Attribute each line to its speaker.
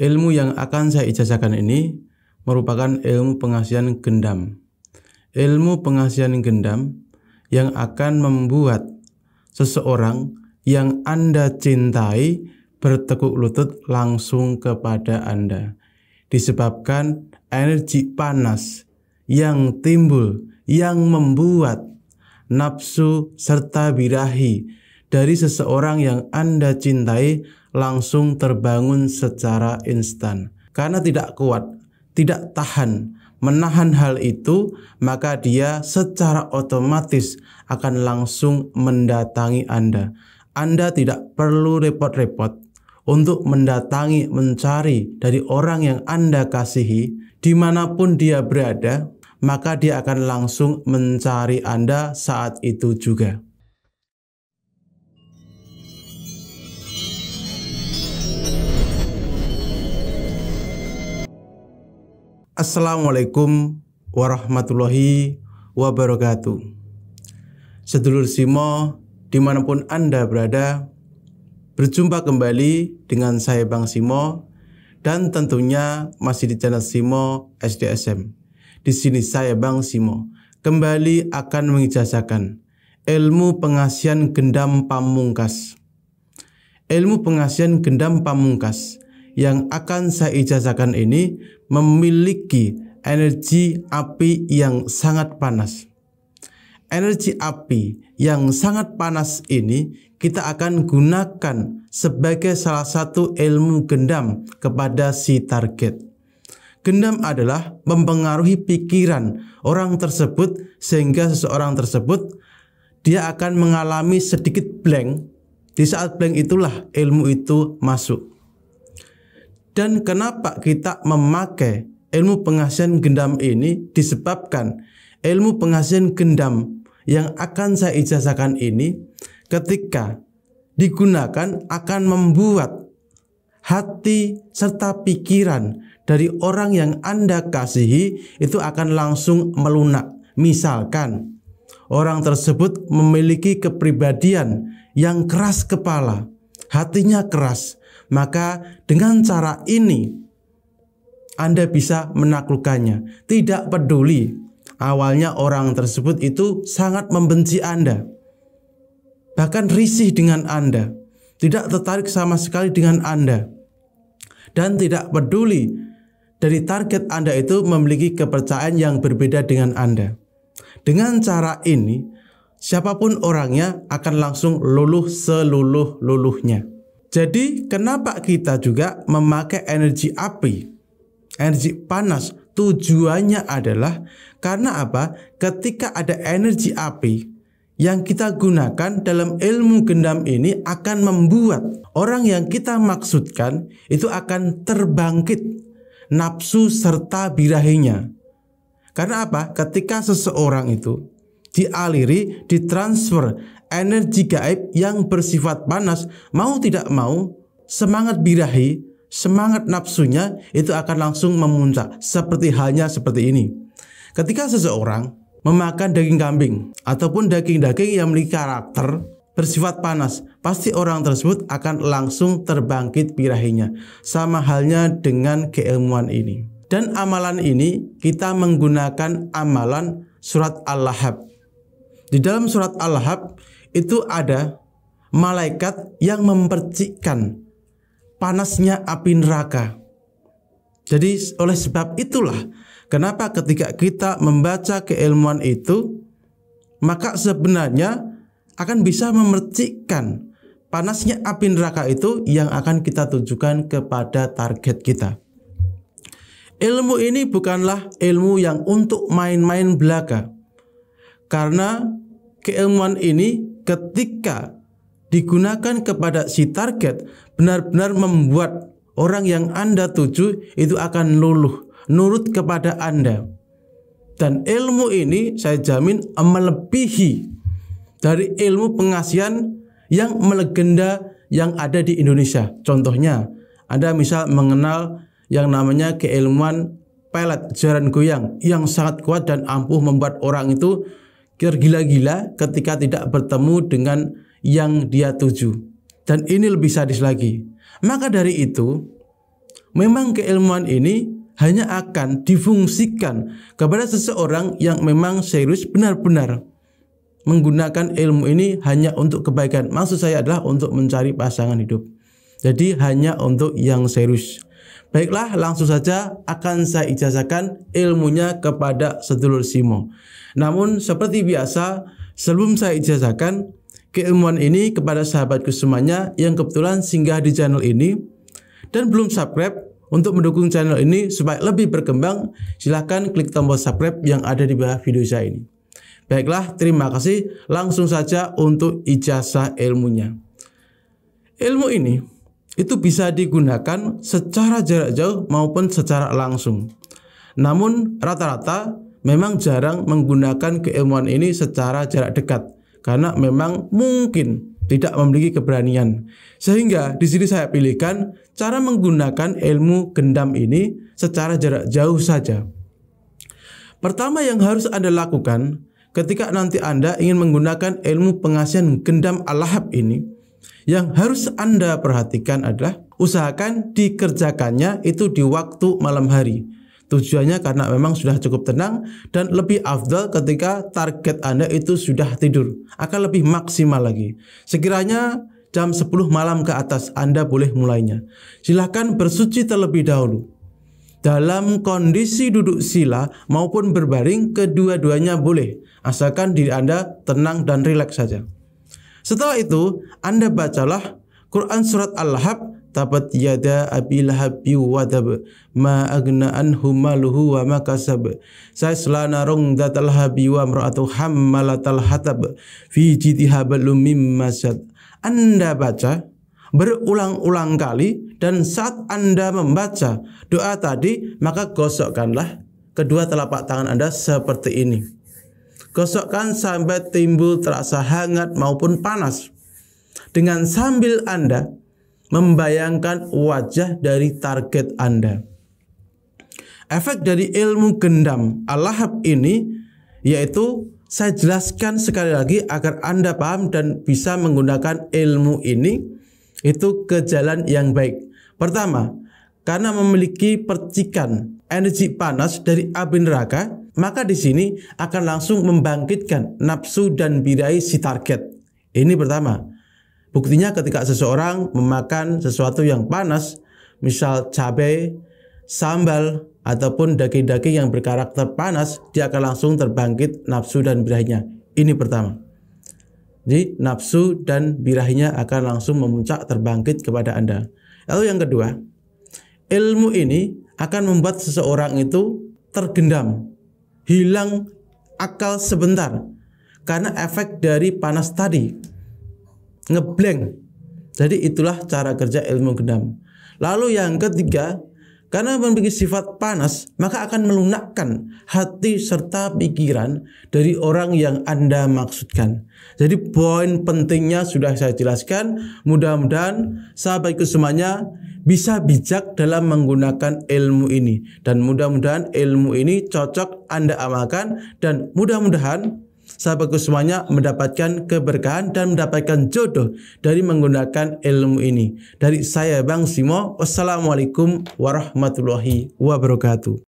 Speaker 1: ilmu yang akan saya ijazahkan ini merupakan ilmu pengasihan gendam. Ilmu pengasihan gendam yang akan membuat seseorang yang Anda cintai bertekuk lutut langsung kepada Anda. Disebabkan energi panas yang timbul yang membuat nafsu serta birahi dari seseorang yang Anda cintai langsung terbangun secara instan. Karena tidak kuat, tidak tahan menahan hal itu, maka dia secara otomatis akan langsung mendatangi Anda. Anda tidak perlu repot-repot untuk mendatangi, mencari dari orang yang Anda kasihi, di mana pun dia berada, maka dia akan langsung mencari Anda saat itu juga. Assalamualaikum warahmatullahi wabarakatuh. Sedulur Simo, di mana pun Anda berada, berjumpa kembali dengan saya Bang Simo dan tentunya masih di channel Simo SDSM. Di sini saya Bang Simo kembali akan mengijazahkan ilmu pengasihan gendam pamungkas. Ilmu pengasihan gendam pamungkas yang akan saya ijazahkan ini memiliki energi api yang sangat panas. Energi api yang sangat panas ini kita akan gunakan sebagai salah satu ilmu gendam kepada si target. Gendam adalah mempengaruhi pikiran orang tersebut sehingga seseorang tersebut dia akan mengalami sedikit blank. Di saat blank itulah ilmu itu masuk. Dan kenapa kita memakai ilmu pengasihan gendam ini disebabkan ilmu pengasihan gendam yang akan saya ijazahkan ini ketika digunakan akan membuat hati serta pikiran dari orang yang Anda kasihi itu akan langsung melunak. Misalkan orang tersebut memiliki kepribadian yang keras kepala, hatinya keras, maka dengan cara ini Anda bisa menaklukkannya. Tidak peduli awalnya orang tersebut itu sangat membenci Anda. Bahkan risih dengan Anda. Tidak tertarik sama sekali dengan Anda. Dan tidak peduli dari target Anda itu memiliki kepercayaan yang berbeda dengan Anda. Dengan cara ini, siapa pun orangnya akan langsung luluh seluluh-luluhnya. Jadi, kenapa kita juga memakai energi api? Energi panas tujuannya adalah karena apa? Ketika ada energi api yang kita gunakan dalam ilmu gendam ini akan membuat orang yang kita maksudkan itu akan terbangkit nafsu serta birahinya. Karena apa? Ketika seseorang itu dialiri, ditransfer energi gaib yang bersifat panas, mau tidak mau, semangat birahi, semangat nafsunya itu akan langsung memuncak. Seperti halnya seperti ini. Ketika seseorang memakan daging kambing ataupun daging-daging yang memiliki karakter bersifat panas, pasti orang tersebut akan langsung terbangkit birahinya. Sama halnya dengan keilmuan ini. Dan amalan ini kita menggunakan amalan surat Al-Lahab. Di dalam surat Al-Lahab itu ada malaikat yang mempercikkan panasnya api neraka. Jadi oleh sebab itulah kenapa ketika kita membaca keilmuan itu maka sebenarnya akan bisa memercikkan panasnya api neraka itu yang akan kita tujukan kepada target kita. Ilmu ini bukanlah ilmu yang untuk main-main belaka. Karena keilmuan ini ketika digunakan kepada si target benar-benar membuat orang yang Anda tuju itu akan luluh, nurut kepada Anda. Dan ilmu ini saya jamin melebihi dari ilmu pengasihan yang melegenda yang ada di Indonesia. Contohnya, Anda misal mengenal yang namanya keilmuan pelet jaran goyang yang sangat kuat dan ampuh membuat orang itu tergila-gila ketika tidak bertemu dengan yang dia tuju. Dan ini lebih sadis lagi. Maka dari itu, memang keilmuan ini hanya akan difungsikan kepada seseorang yang memang serius benar-benar menggunakan ilmu ini hanya untuk kebaikan. Maksud saya adalah untuk mencari pasangan hidup. Jadi hanya untuk yang serius. Baiklah, langsung saja akan saya ijazahkan ilmunya kepada sedulur Simo. Namun seperti biasa, sebelum saya ijazahkan keilmuan ini kepada sahabatku semuanya yang kebetulan singgah di channel ini dan belum subscribe, untuk mendukung channel ini supaya lebih berkembang, silahkan klik tombol subscribe yang ada di bawah video saya ini. Baiklah, terima kasih. Langsung saja untuk ijazah ilmunya. Ilmu ini itu bisa digunakan secara jarak jauh maupun secara langsung. Namun rata-rata memang jarang menggunakan keilmuan ini secara jarak dekat karena memang mungkin tidak memiliki keberanian. Sehingga di sini saya pilihkan cara menggunakan ilmu gendam ini secara jarak jauh saja. Pertama yang harus Anda lakukan ketika nanti Anda ingin menggunakan ilmu pengasihan gendam alahab ini, yang harus Anda perhatikan adalah usahakan dikerjakannya itu di waktu malam hari Tujuannya karena memang sudah cukup tenang dan lebih afdal ketika target Anda itu sudah tidur. Akan lebih maksimal lagi. Sekiranya jam 10 malam ke atas Anda boleh mulainya. Silahkan bersuci terlebih dahulu. Dalam kondisi duduk sila maupun berbaring kedua-duanya boleh. Asalkan diri Anda tenang dan rileks saja. Setelah itu Anda bacalah Quran Surat Al-Lahab tabat yada abi lahabi wadab ma agna anhu maluhu wa ma kasab sayasla narung datal habi wa mra'atu hammalatal hatab fi jitiha balum masad anda baca berulang-ulang kali dan saat Anda membaca doa tadi maka gosokkanlah kedua telapak tangan Anda seperti ini. Gosokkan sampai timbul terasa hangat maupun panas. Dengan sambil Anda membayangkan wajah dari target Anda. Efek dari ilmu gendam alahab ini yaitu saya jelaskan sekali lagi agar Anda paham dan bisa menggunakan ilmu ini itu ke jalan yang baik. Pertama, karena memiliki percikan energi panas dari api neraka, maka di sini akan langsung membangkitkan nafsu dan birahi si target. Ini pertama. Buktinya ketika seseorang memakan sesuatu yang panas, misal cabai, sambal, ataupun daging-daging yang berkarakter panas, dia akan langsung terbangkit nafsu dan birahinya. Ini pertama. Jadi nafsu dan birahinya akan langsung memuncak terbangkit kepada Anda. Lalu yang kedua, ilmu ini akan membuat seseorang itu tergendam, hilang akal sebentar karena efek dari panas tadi ngeblank. Jadi itulah cara kerja ilmu gendam. Lalu yang ketiga, karena memiliki sifat panas, maka akan melunakkan hati serta pikiran dari orang yang Anda maksudkan. Jadi poin pentingnya sudah saya jelaskan. Mudah-mudahan sahabatku semuanya bisa bijak dalam menggunakan ilmu ini. Dan mudah-mudahan ilmu ini cocok Anda amalkan. Dan mudah-mudahan sahabatku semuanya mendapatkan keberkahan dan mendapatkan jodoh dari menggunakan ilmu ini. Dari saya Bang Simo, wassalamualaikum warahmatullahi wabarakatuh.